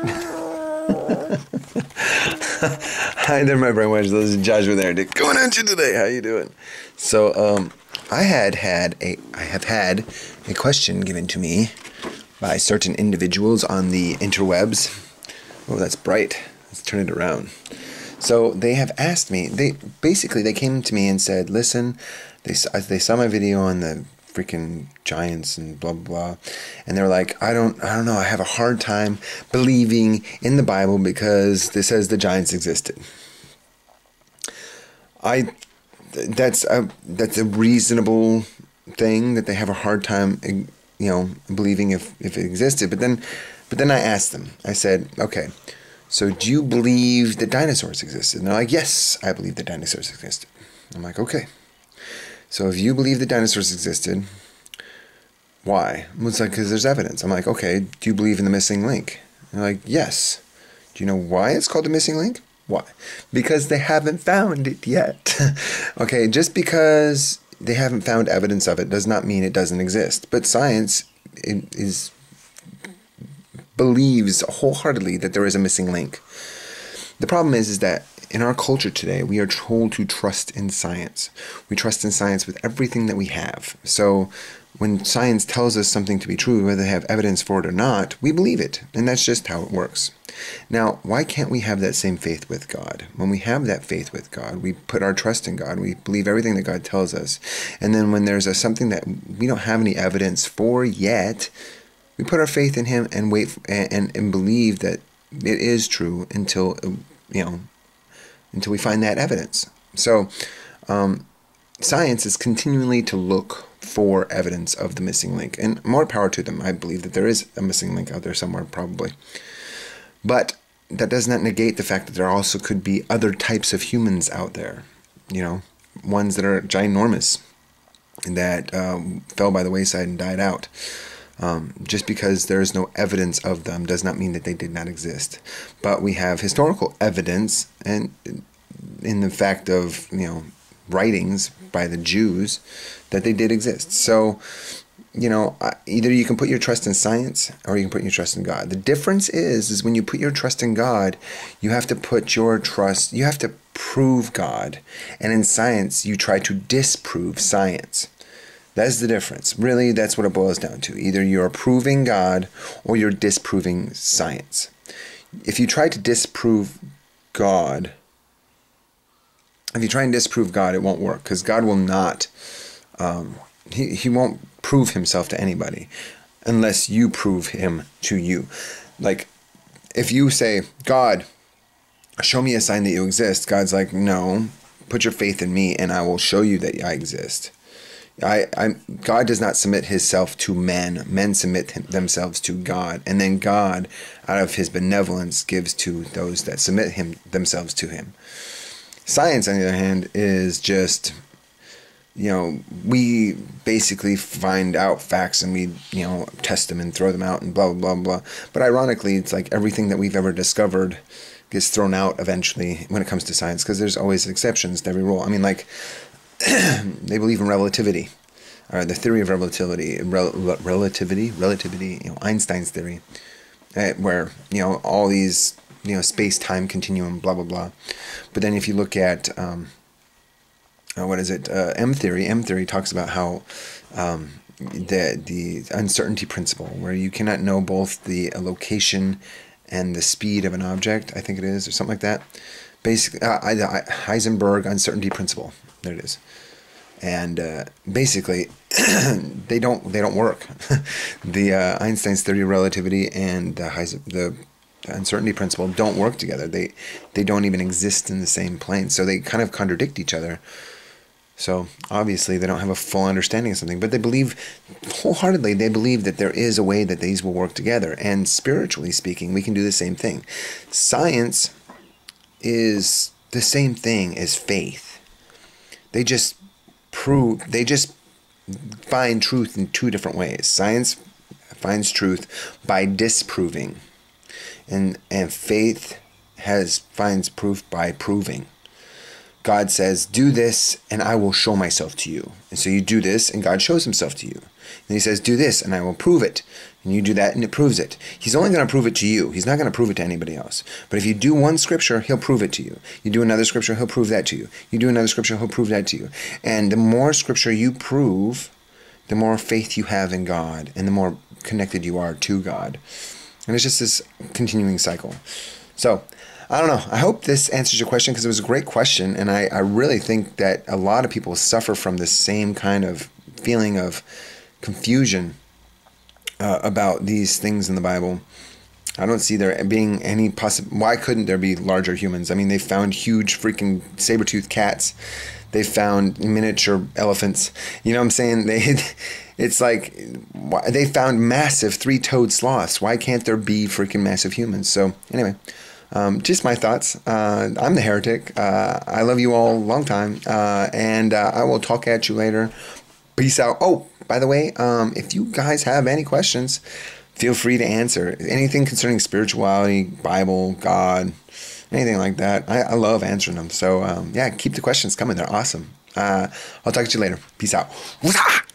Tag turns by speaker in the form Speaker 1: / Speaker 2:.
Speaker 1: Hi there, my brainwaves. This is Joshua there. Going at you today. How you doing? So, um, I had had a, I have had a question given to me by certain individuals on the interwebs. Oh, that's bright. Let's turn it around. So they have asked me. They basically they came to me and said, "Listen, they they saw my video on the freaking giants and blah blah and they're like i don't i don't know i have a hard time believing in the bible because it says the giants existed. I that's a that's a reasonable thing that they have a hard time you know believing if if it existed. But then but then i asked them. I said okay so do you believe that dinosaurs existed? And they're like yes i believe that dinosaurs existed. I'm like okay so if you believe that dinosaurs existed, why? It's like, because there's evidence. I'm like, okay, do you believe in the missing link? And they're like, yes. Do you know why it's called the missing link? Why? Because they haven't found it yet. okay, just because they haven't found evidence of it does not mean it doesn't exist. But science is believes wholeheartedly that there is a missing link. The problem is, is that in our culture today, we are told to trust in science. We trust in science with everything that we have. So when science tells us something to be true, whether they have evidence for it or not, we believe it. And that's just how it works. Now, why can't we have that same faith with God? When we have that faith with God, we put our trust in God. We believe everything that God tells us. And then when there's a, something that we don't have any evidence for yet, we put our faith in Him and wait and, and, and believe that it is true until, you know, until we find that evidence. So, um, science is continually to look for evidence of the missing link, and more power to them. I believe that there is a missing link out there somewhere, probably. But that does not negate the fact that there also could be other types of humans out there, you know, ones that are ginormous, and that um, fell by the wayside and died out. Um, just because there is no evidence of them does not mean that they did not exist. But we have historical evidence, and in the fact of you know writings by the Jews that they did exist. So you know either you can put your trust in science or you can put your trust in god the difference is is when you put your trust in god you have to put your trust you have to prove god and in science you try to disprove science that's the difference. Really, that's what it boils down to. Either you're proving God or you're disproving science. If you try to disprove God, if you try and disprove God, it won't work because God will not, um, he, he won't prove himself to anybody unless you prove him to you. Like, if you say, God, show me a sign that you exist, God's like, no, put your faith in me and I will show you that I exist. I, I, God does not submit Himself to men. Men submit themselves to God, and then God, out of His benevolence, gives to those that submit Him themselves to Him. Science, on the other hand, is just, you know, we basically find out facts and we, you know, test them and throw them out and blah blah blah blah. But ironically, it's like everything that we've ever discovered gets thrown out eventually when it comes to science because there's always exceptions to every rule. I mean, like they believe in relativity, or the theory of relativity, rel- relativity, relativity. You know, Einstein's theory, uh, where you know all these you know space time continuum, blah blah blah. But then if you look at um, uh, what is it, uh, M theory? M theory talks about how um, the the uncertainty principle, where you cannot know both the location and the speed of an object. I think it is, or something like that. Basically, uh, Heisenberg uncertainty principle there it is. And uh, basically, they don't they don't work. the uh, Einstein's theory of relativity and the, Heis- the uncertainty principle don't work together. They they don't even exist in the same plane. So they kind of contradict each other. So obviously they don't have a full understanding of something, but they believe wholeheartedly. They believe that there is a way that these will work together. And spiritually speaking, we can do the same thing. Science is the same thing as faith they just prove, they just find truth in two different ways. Science finds truth by disproving, and and faith has finds proof by proving. God says, Do this, and I will show myself to you. And so you do this, and God shows himself to you. And he says, Do this, and I will prove it. And you do that, and it proves it. He's only going to prove it to you. He's not going to prove it to anybody else. But if you do one scripture, he'll prove it to you. You do another scripture, he'll prove that to you. You do another scripture, he'll prove that to you. And the more scripture you prove, the more faith you have in God, and the more connected you are to God. And it's just this continuing cycle. So, I don't know. I hope this answers your question because it was a great question. And I, I really think that a lot of people suffer from the same kind of feeling of confusion uh, about these things in the Bible. I don't see there being any possible. Why couldn't there be larger humans? I mean, they found huge freaking saber toothed cats. They found miniature elephants. You know what I'm saying? They, it's like they found massive three toed sloths. Why can't there be freaking massive humans? So anyway, um, just my thoughts. Uh, I'm the heretic. Uh, I love you all long time, uh, and uh, I will talk at you later. Peace out. Oh, by the way, um, if you guys have any questions, feel free to answer anything concerning spirituality, Bible, God, anything like that. I, I love answering them. So um, yeah, keep the questions coming. They're awesome. Uh, I'll talk to you later. Peace out.